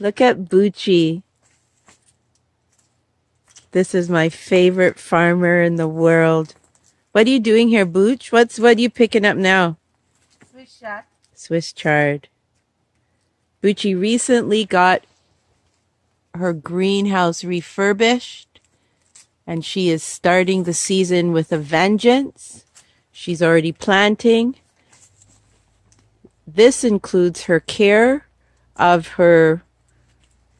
Look at Bucci. This is my favorite farmer in the world. What are you doing here, Booch? What's what are you picking up now? Swiss chard. Swiss chard. Bucci recently got her greenhouse refurbished and she is starting the season with a vengeance. She's already planting. This includes her care of her,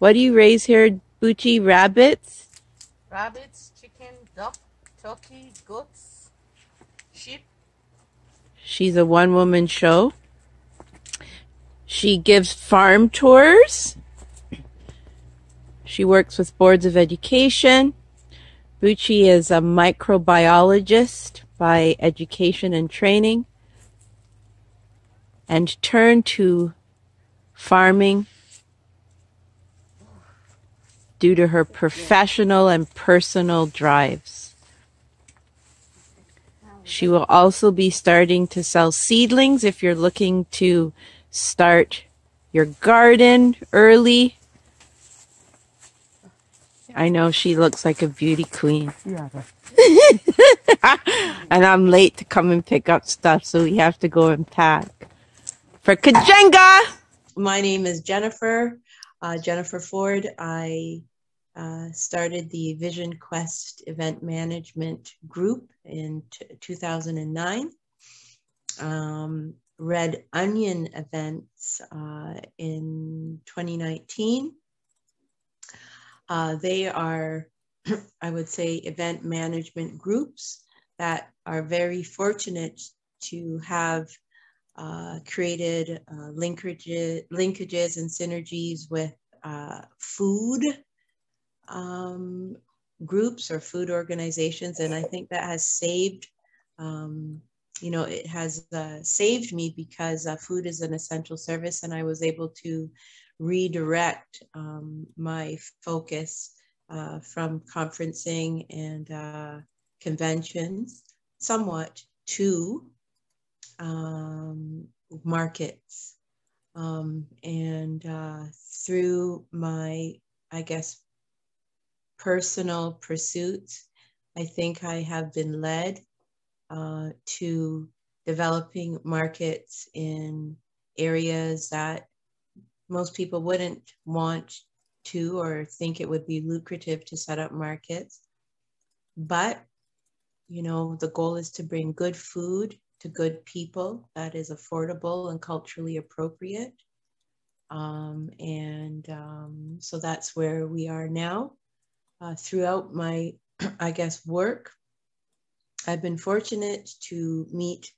what do you raise here, Bucci? Rabbits? Rabbits, chicken, duck, turkey, goats, sheep. She's a one woman show. She gives farm tours. She works with boards of education. Bucci is a microbiologist by education and training and turned to farming due to her professional and personal drives. She will also be starting to sell seedlings if you're looking to start your garden early. I know she looks like a beauty queen. Yeah. and I'm late to come and pick up stuff, so we have to go and pack. For Kujenga! My name is Jennifer, uh, Jennifer Ford. I uh, started the Vision Quest event management group in 2009. Um, Red Onion events uh, in 2019. Uh, they are, I would say, event management groups that are very fortunate to have uh, created uh, linkages, linkages and synergies with uh, food um, groups or food organizations. And I think that has saved um, you know, it has uh, saved me because uh, food is an essential service, and I was able to redirect um, my focus uh, from conferencing and uh, conventions somewhat to um, markets. Um, and uh, through my, I guess, personal pursuits, I think I have been led uh, to developing markets in areas that most people wouldn't want to or think it would be lucrative to set up markets. But, you know, the goal is to bring good food to good people that is affordable and culturally appropriate. Um, and um, so that's where we are now. Uh, throughout my, I guess, work, I've been fortunate to meet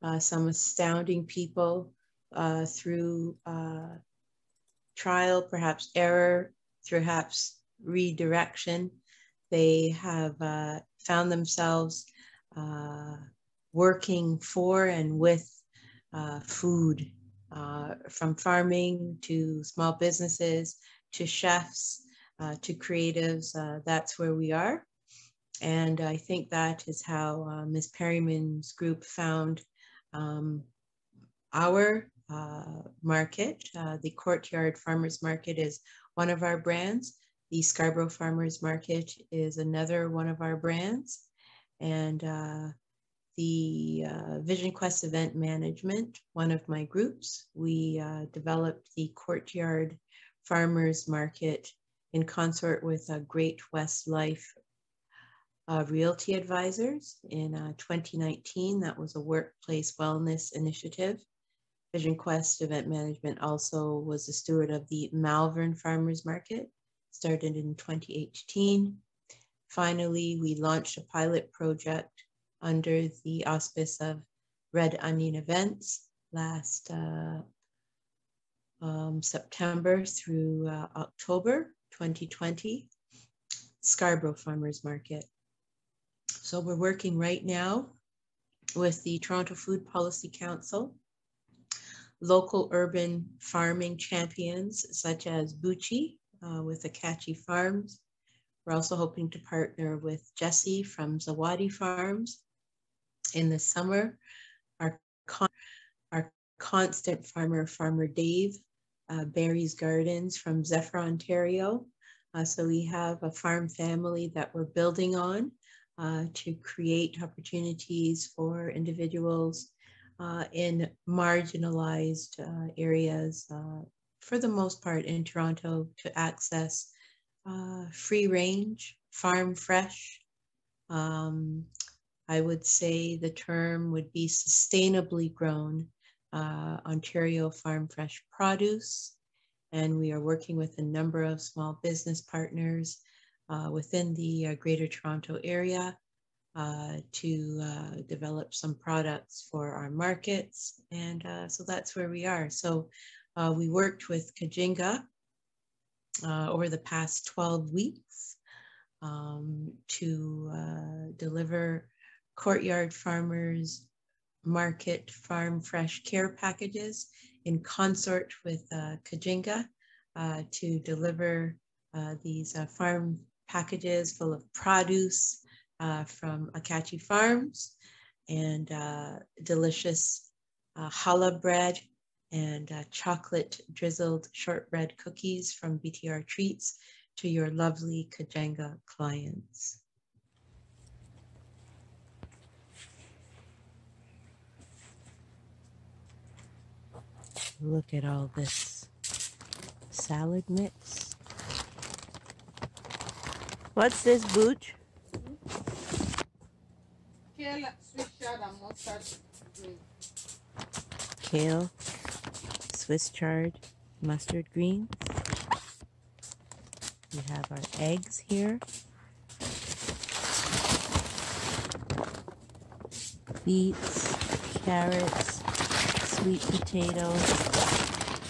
uh, some astounding people uh, through uh, trial, perhaps error, perhaps redirection. They have uh, found themselves uh, working for and with food, from farming to small businesses to chefs to creatives. that's where we are. And I think that is how uh, Ms. Perryman's group found um, our uh, market. Uh, the Courtyard Farmers Market is one of our brands. The Scarborough Farmers Market is another one of our brands. And uh, the uh, Vision Quest Event Management, one of my groups, we uh, developed the Courtyard Farmers Market in consort with Great West Life uh, Realty Advisors in uh, 2019. That was a workplace wellness initiative. Vision Quest Event Management also was the steward of the Malvern Farmers Market, started in 2018. Finally, we launched a pilot project under the auspice of Red Onion Events last uh, um, September through uh, October 2020, Scarborough Farmers Market. So we're working right now with the Toronto Food Policy Council, local urban farming champions such as Bucci uh, with Akachi Farms. We're also hoping to partner with Jesse from Zawadi Farms in the summer. Our, con our constant farmer, Farmer Dave, uh, Barry's Gardens from Zephyr, Ontario. Uh, so we have a farm family that we're building on uh, to create opportunities for individuals uh, in marginalized uh, areas, uh, for the most part in Toronto, to access free range, farm fresh. Um, I would say the term would be sustainably grown Ontario farm fresh produce and we are working with a number of small business partners uh, within the uh, Greater Toronto area uh, to uh, develop some products for our markets. And uh, so that's where we are. So uh, we worked with Kujenga over the past 12 weeks um, to deliver courtyard farmers market farm fresh care packages in consort with uh, Kujenga uh, to deliver uh, these uh, farm packages full of produce uh, from Akachi Farms and uh, delicious challah bread and chocolate drizzled shortbread cookies from BTR Treats to your lovely Kujenga clients. Look at all this salad mix. What's this, Booch? Kale, Swiss chard, and mustard green. Kale, Swiss chard, mustard greens. We have our eggs here. Beets, carrots, sweet potatoes,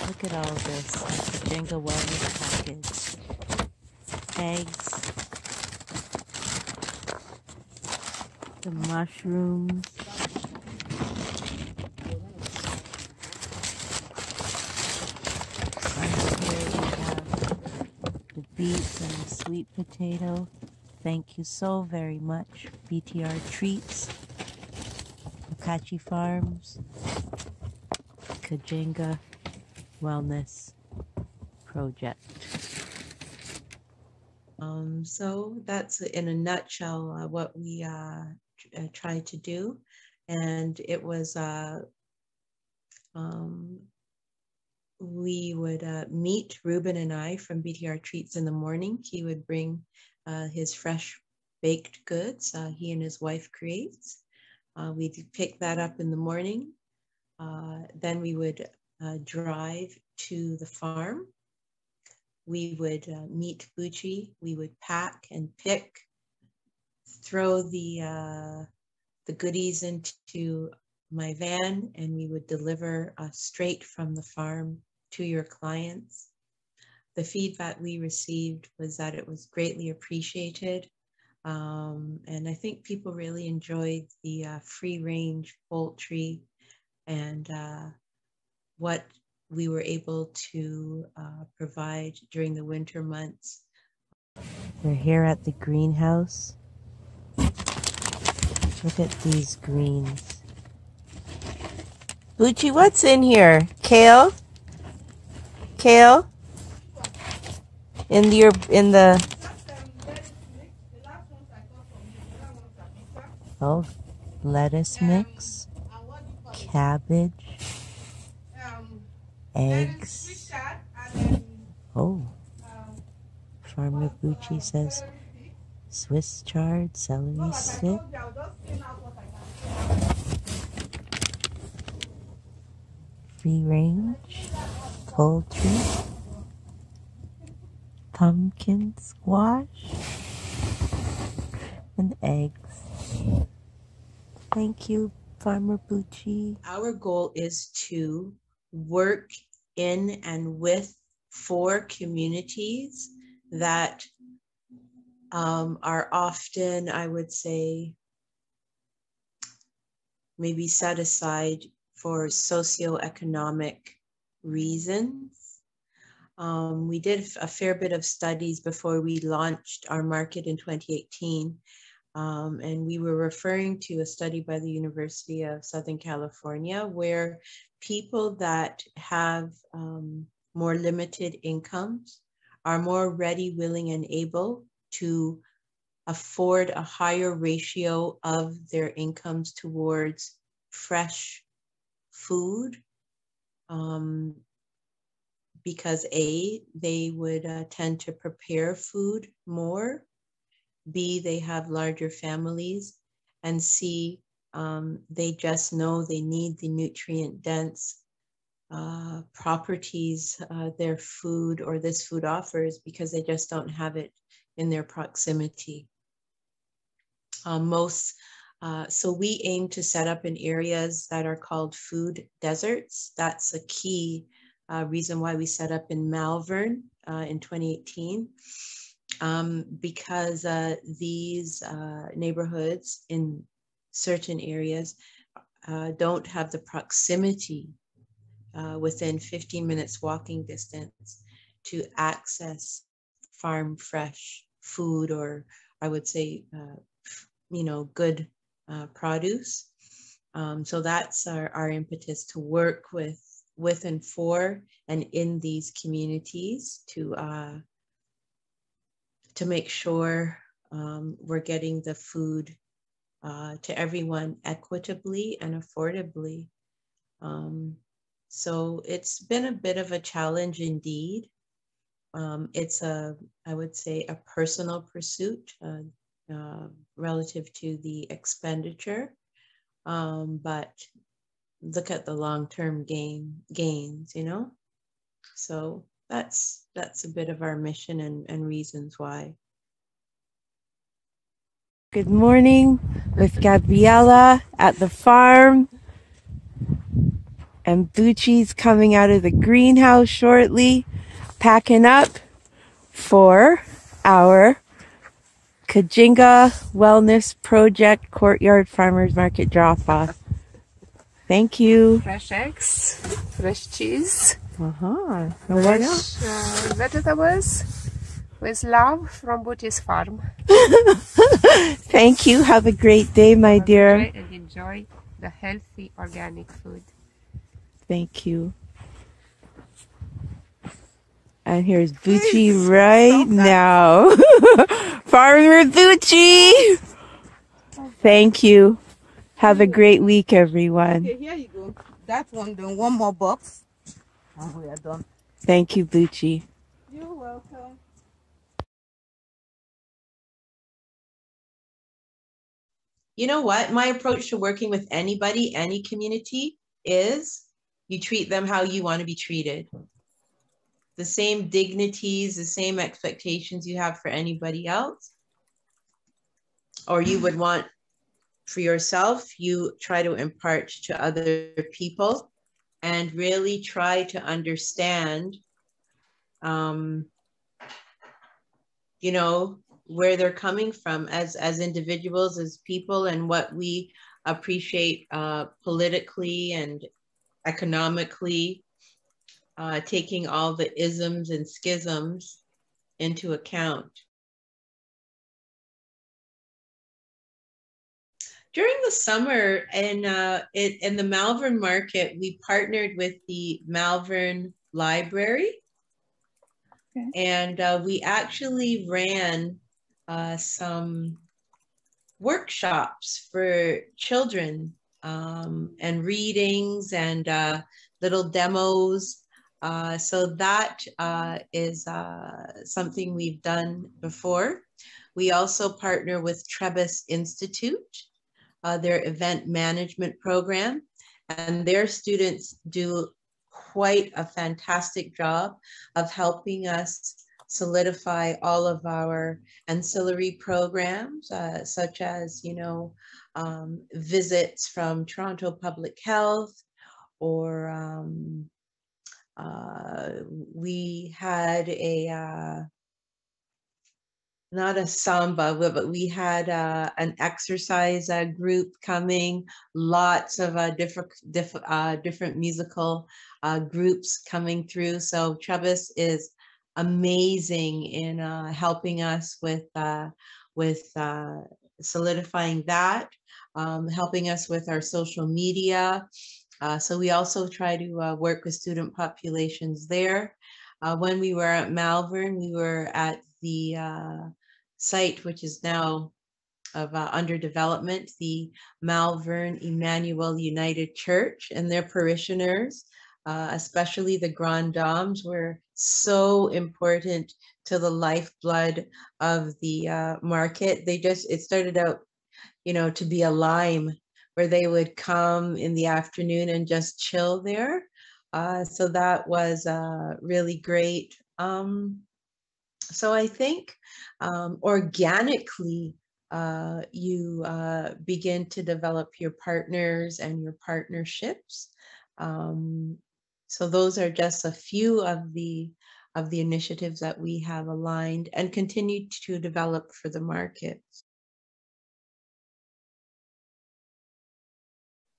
Look at all this. The Jenga Wellness package. Eggs. The mushrooms. The beets and the sweet potato. Thank you so very much. BTR Treats. Akachi Farms. Kujenga wellness project? Um, so that's in a nutshell uh, what we uh, uh, tried to do. And it was, uh, um, we would uh, meet Ruben and I from BTR Treats in the morning. He would bring uh, his fresh baked goods he and his wife creates. we'd pick that up in the morning. Then we would uh, drive to the farm. We would uh, meet Bucci. We would pack and pick, throw the uh, the goodies into my van, and we would deliver uh, straight from the farm to your clients. The feedback we received was that it was greatly appreciated. Um, and I think people really enjoyed the uh, free range poultry and uh, what we were able to uh, provide during the winter months. We're here at the greenhouse. Look at these greens. Bucci, what's in here? Kale? Kale? In your in the Oh, lettuce mix, cabbage, eggs. Oh, Farmer Bucci says Swiss chard, celery stick. Free range, poultry, pumpkin squash, and eggs. Thank you, Farmer Bucci. Our goal is to work in and with for communities that um, are often, I would say, maybe set aside for socioeconomic reasons. Um, we did a fair bit of studies before we launched our market in 2018. Um, and we were referring to a study by the University of Southern California where people that have um, more limited incomes are more ready, willing, and able to afford a higher ratio of their incomes towards fresh food um, because A, they would uh, tend to prepare food more, B, they have larger families, and C, um, they just know they need the nutrient dense uh, properties uh, their food or this food offers because they just don't have it in their proximity. Uh, most, uh, so we aim to set up in areas that are called food deserts. That's a key uh, reason why we set up in Malvern uh, in 2018. Um, because these neighborhoods in certain areas don't have the proximity uh, within 15 minutes walking distance to access farm fresh food or I would say, uh, you know, good uh, produce. Um, so that's our, our impetus to work with with and for and in these communities to uh, to make sure um, we're getting the food uh, to everyone equitably and affordably. Um, so it's been a bit of a challenge indeed. Um, it's a, I would say, a personal pursuit uh, uh, relative to the expenditure, um, but look at the long-term gain gains, you know. So that's that's a bit of our mission and, and reasons why. Good morning with Gabriella at the farm and Bucci's coming out of the greenhouse shortly, packing up for our Kujenga Wellness Project Courtyard Farmers Market drop off. Thank you. Fresh eggs, fresh cheese, uh-huh. fresh uh, vegetables with love from Bucci's farm. Thank you. Have a great day, my Have dear. And enjoy the healthy organic food. Thank you. And here's Bucci right now. Farmer Bucci! Thank you. Have a great week, everyone. Okay, here you go. That one, then one more box. And we are done. Thank you, Bucci. You're welcome. You know what? My approach to working with anybody, any community is you treat them how you want to be treated. The same dignities, the same expectations you have for anybody else, or you would want for yourself, you try to impart to other people and really try to understand, um, you know, where they're coming from as, as individuals, as people, and what we appreciate uh, politically and economically, uh, taking all the isms and schisms into account. During the summer in, uh, in, in the Malvern market, we partnered with the Malvern Library. Okay. And uh, we actually ran uh, some workshops for children um, and readings and uh, little demos. Uh, so that uh, is uh, something we've done before. We also partner with Trebas Institute, uh, their event management program, and their students do quite a fantastic job of helping us solidify all of our ancillary programs, uh, such as, you know, um, visits from Toronto Public Health, or um, uh, we had a, uh, not a samba, but we had uh, an exercise uh, group coming, lots of uh, different diff uh, different musical uh, groups coming through. So Trebas is amazing in uh, helping us with with solidifying that, um, helping us with our social media. So we also try to work with student populations there. When we were at Malvern, we were at the site, which is now of uh, under development, the Malvern Emmanuel United Church and their parishioners, uh, especially the Grand Dames, were so important to the lifeblood of the uh, market. They just, it started out, you know, to be a lime where they would come in the afternoon and just chill there. Uh, so that was uh, really great. Um, so I think um, organically, uh, you uh, begin to develop your partners and your partnerships. Um, so those are just a few of the of the initiatives that we have aligned and continue to develop for the markets.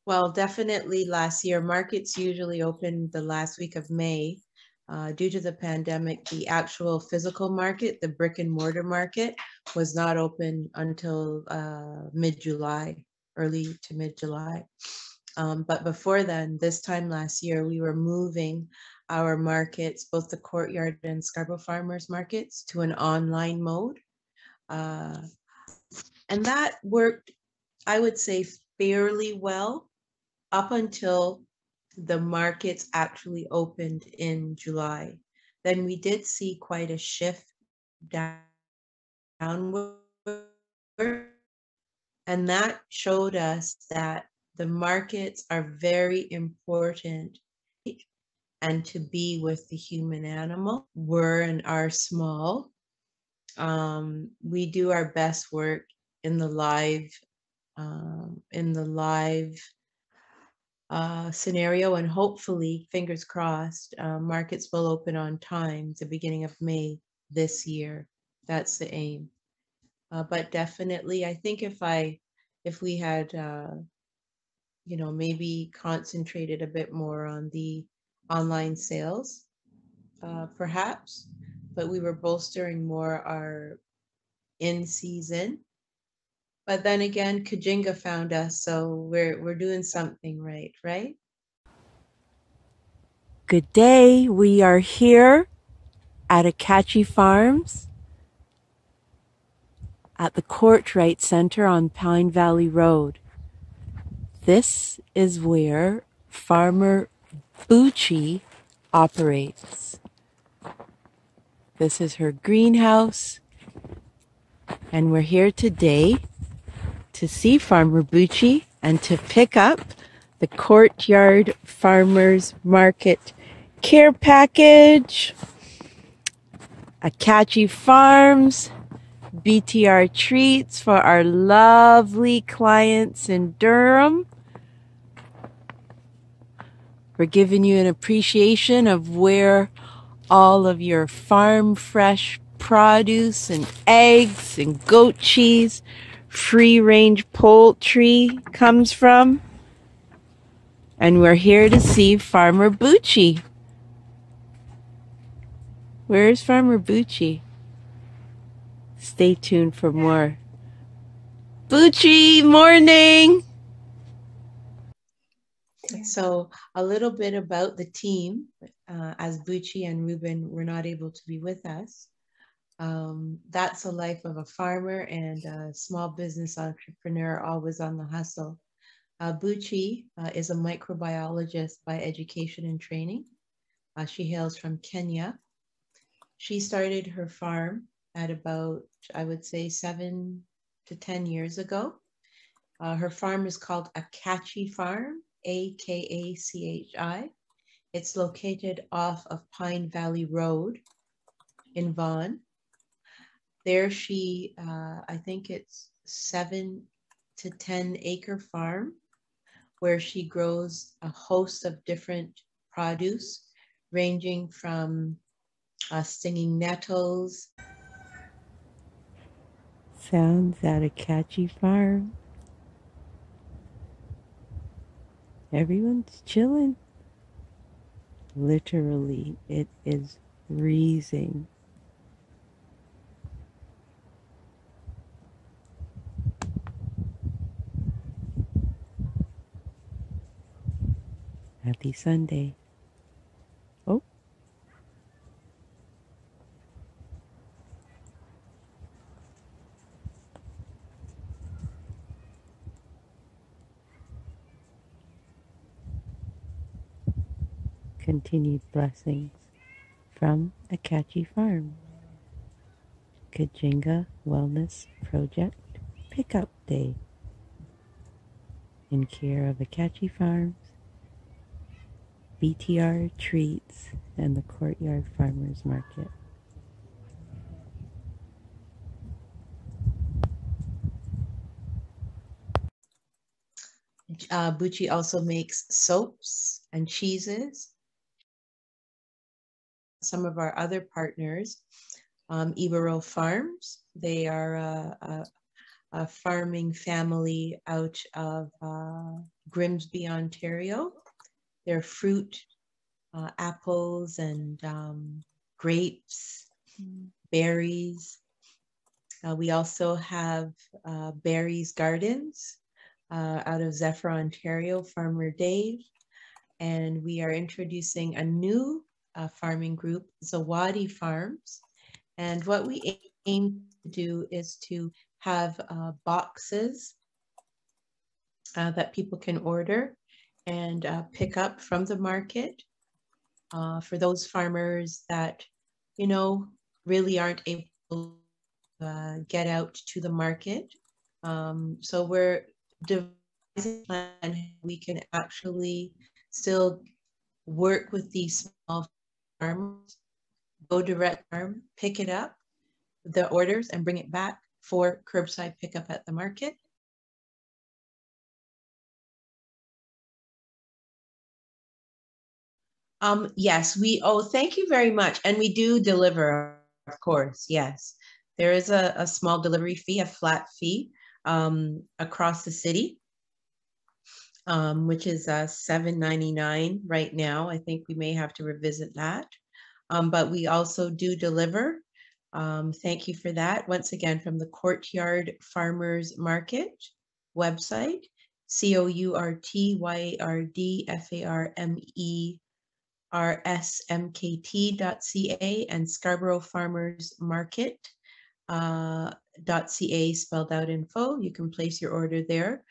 Well, definitely last year, markets usually open the last week of May. Uh, due to the pandemic, the actual physical market, the brick and mortar market, was not open until uh, mid July, early to mid July. Um, but before then, this time last year, we were moving our markets, both the courtyard and Scarborough Farmers markets, to an online mode. Uh, and that worked, I would say, fairly well up until the markets actually opened in July. Then we did see quite a shift down, downward. And that showed us that the markets are very important and to be with the human animal. We're and are small. Um, we do our best work in the live, um, in the live uh, scenario, and hopefully, fingers crossed, uh, markets will open on time, the beginning of May this year. That's the aim. Uh, but definitely, I think if I, if we had, uh, you know, maybe concentrated a bit more on the online sales, uh, perhaps, but we were bolstering more our in season but then again, Kujenga found us, so we're we're doing something right, right? Good day. We are here at Akachi Farms at the Courtright Center on Pine Valley Road. This is where Farmer Bucci operates. This is her greenhouse, and we're here today to see Farmer Bucci and to pick up the Courtyard Farmers Market care package, Akachi Farms, BTR treats for our lovely clients in Durham. We're giving you an appreciation of where all of your farm fresh produce and eggs and goat cheese free range poultry comes from. And we're here to see Farmer Bucci. Where's Farmer Bucci? Stay tuned for more. Bucci, morning! So, a little bit about the team, uh, as Bucci and Ruben were not able to be with us. Um, that's the life of a farmer and a small business entrepreneur, always on the hustle. Uh, Bucci uh, is a microbiologist by education and training. Uh, she hails from Kenya. She started her farm at about, I would say, seven to 10 years ago. Uh, her farm is called Akachi Farm, A K A C H I. It's located off of Pine Valley Road in Vaughan. There she, uh, I think it's seven to 10 acre farm where she grows a host of different produce ranging from uh, stinging nettles. Sounds at Akachi farm. Everyone's chilling. Literally, it is freezing. Happy Sunday. Oh. Continued blessings from Akachi Farm. Kujenga Wellness Project Pickup Day in care of Akachi Farm BTR Treats, and the Courtyard Farmers Market. Uh, Bucci also makes soaps and cheeses. Some of our other partners, um, Ibero Farms, they are a, a, a farming family out of uh, Grimsby, Ontario. They're fruit, uh, apples, and um, grapes, berries. Uh, we also have uh, Berries Gardens, uh, out of Zephyr, Ontario, Farmer Dave. And we are introducing a new uh, farming group, Zawadi Farms. And what we aim to do is to have uh, boxes that people can order and uh, pick up from the market uh, for those farmers that, you know, really aren't able to get out to the market. Um, so we're devising plan, we can actually still work with these small farmers, go direct farm, pick it up, the orders and bring it back for curbside pickup at the market. Um, yes, we, oh, thank you very much. And we do deliver, of course, yes. There is a, a small delivery fee, a flat fee um, across the city, um, which is uh, $7.99 right now. I think we may have to revisit that. Um, but we also do deliver. Um, thank you for that. Once again, from the Courtyard Farmers Market website, C-O-U-R-T-Y-R-D-F-A-R-M-E-R-S-M-K-T.ca and Scarborough Farmers Market uh, .ca spelled out info. You can place your order there.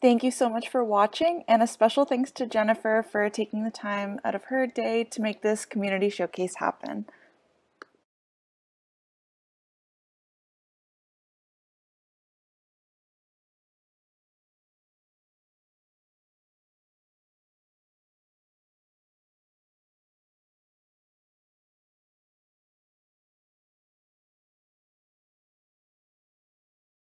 Thank you so much for watching, and a special thanks to Jennifer for taking the time out of her day to make this community showcase happen.